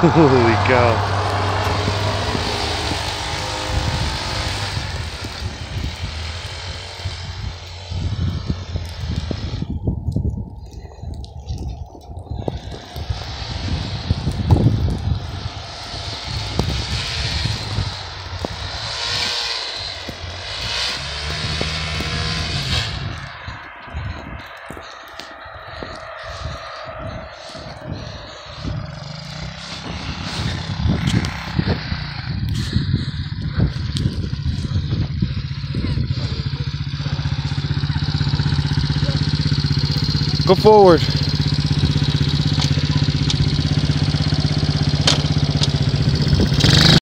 Holy cow. Go forward.